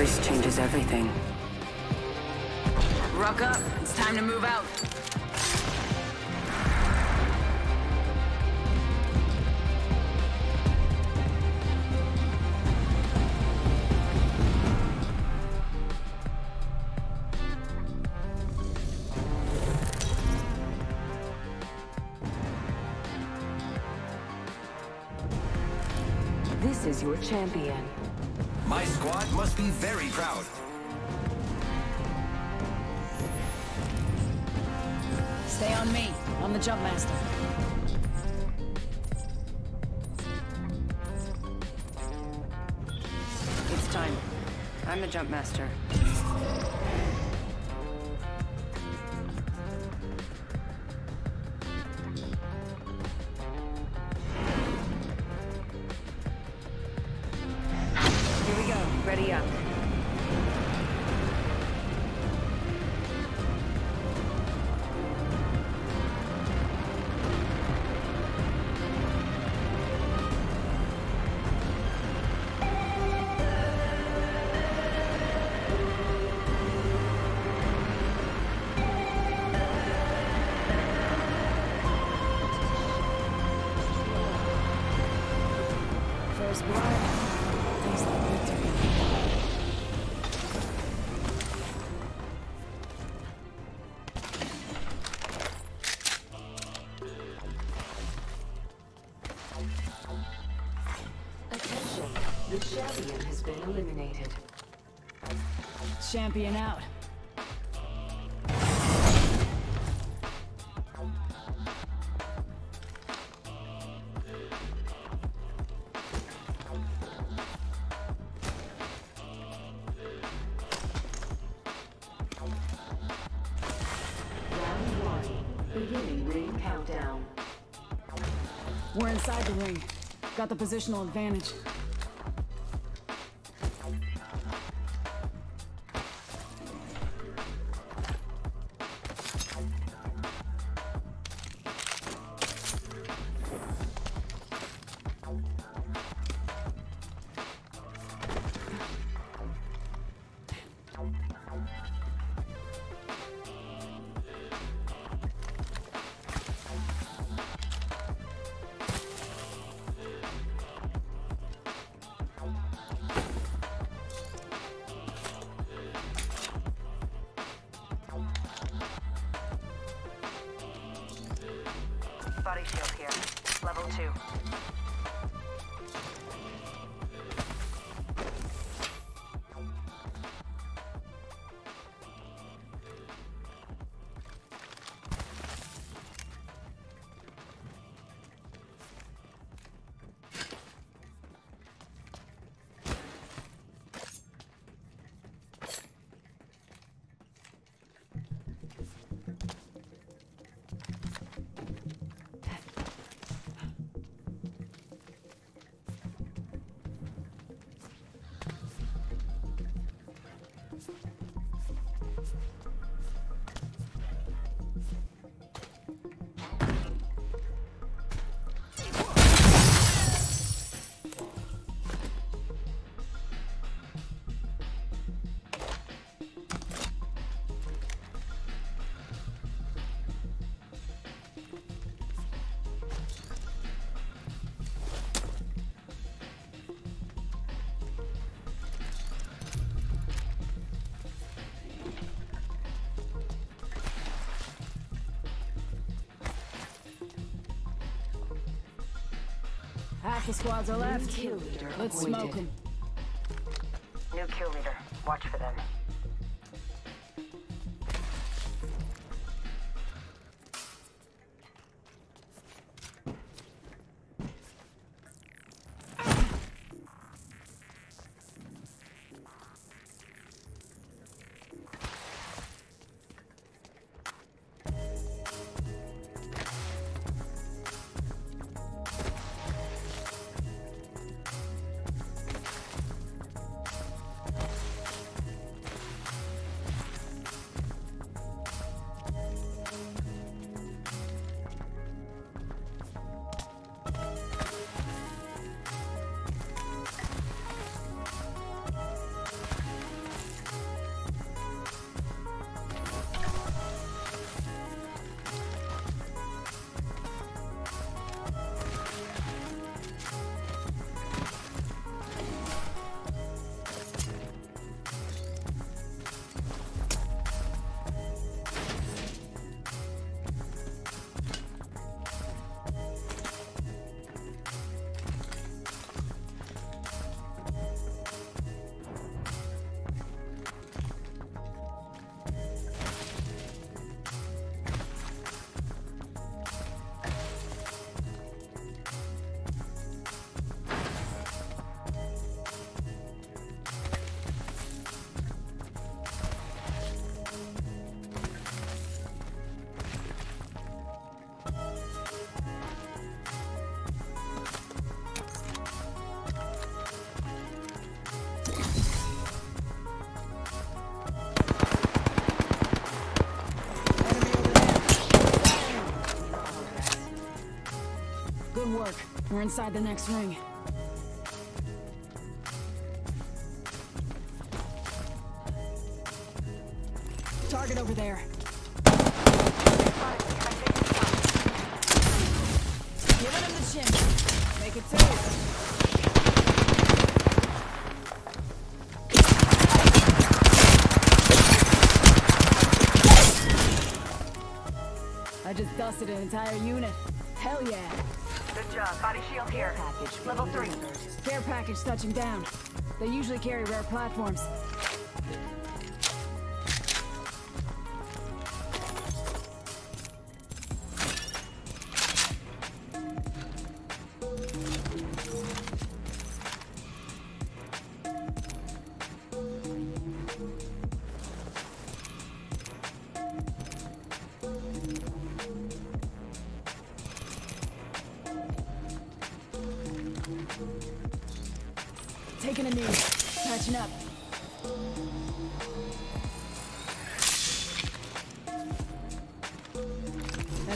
Choice changes everything. Ruck up. It's time to move out. This is your champion. My squad must be very proud. Stay on me. I'm the jump master. It's time. I'm the jump master. Champion out. We're inside the ring. Got the positional advantage. Level Half the squads are left. Let's smoke smoke 'em. New kill leader. Watch for them. We're inside the next ring. Target over there. Giving him the chin. Make it two. I just dusted an entire unit. Hell yeah. Good job. Body shield here. Package. Level three. Care package touching down. They usually carry rare platforms.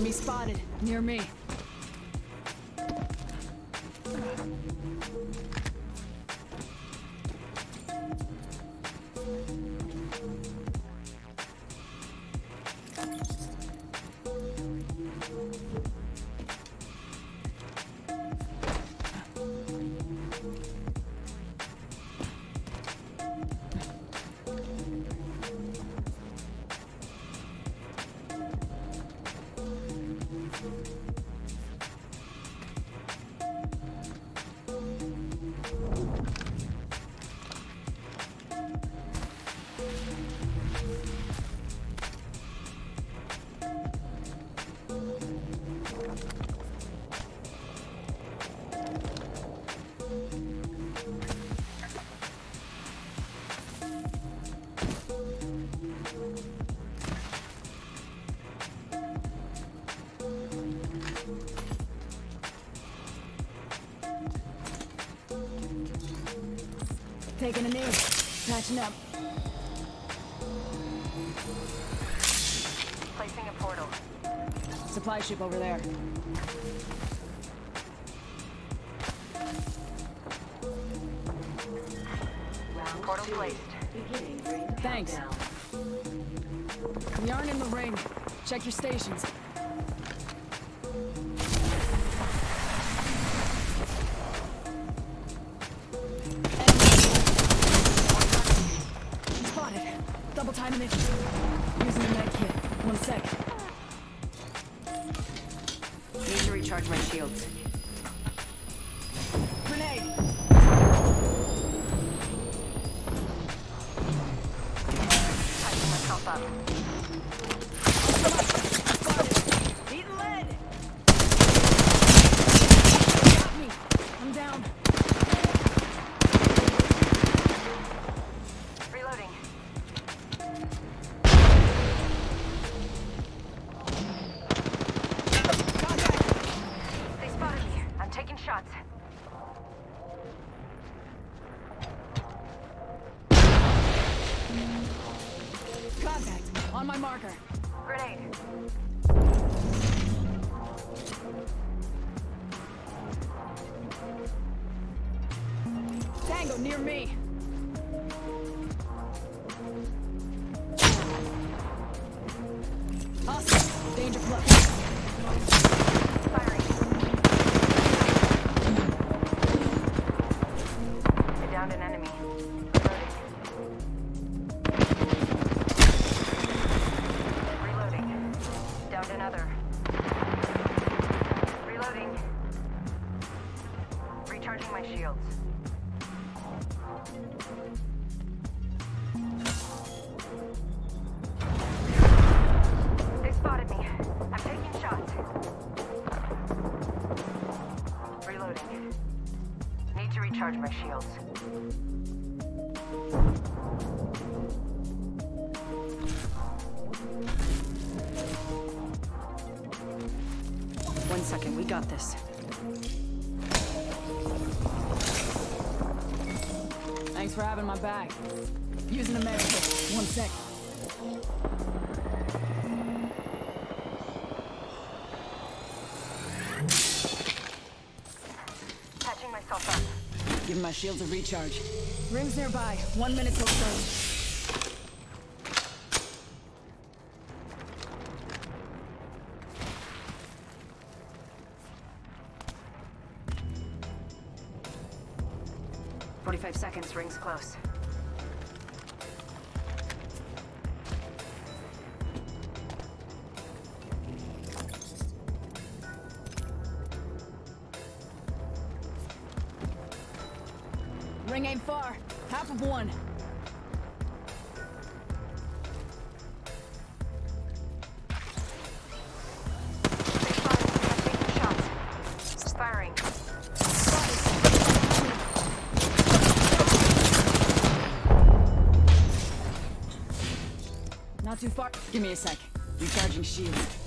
Enemy spotted. Near me. Taking a knee. Patching up. Placing a portal. Supply ship over there. Round Portal two. placed. Beginning Thanks. countdown. Aren't in the ring. Check your stations. Double timing it. Using the med kit. One sec. Need to recharge my shields. Grenade. Typing myself up. Contact. On my marker. Grenade. Tango near me. Awesome. Danger close. second. We got this. Thanks for having my back. Using America. One sec. Patching myself up. Giving my shields a recharge. Rims nearby. One minute till close. Five seconds rings close. Give me a sec. Recharging shield.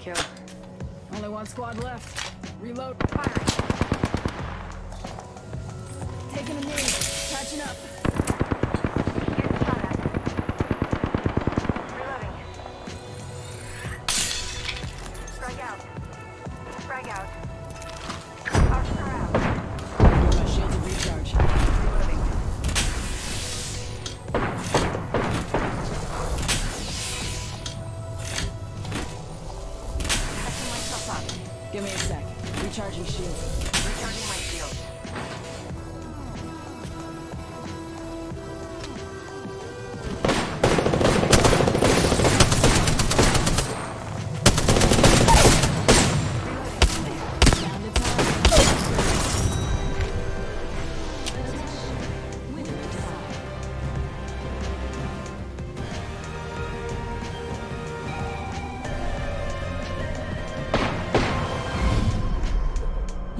kill. Only one squad left. Reload. Fire. Taking a knee. Catching up. Give me a sec. Recharging shield.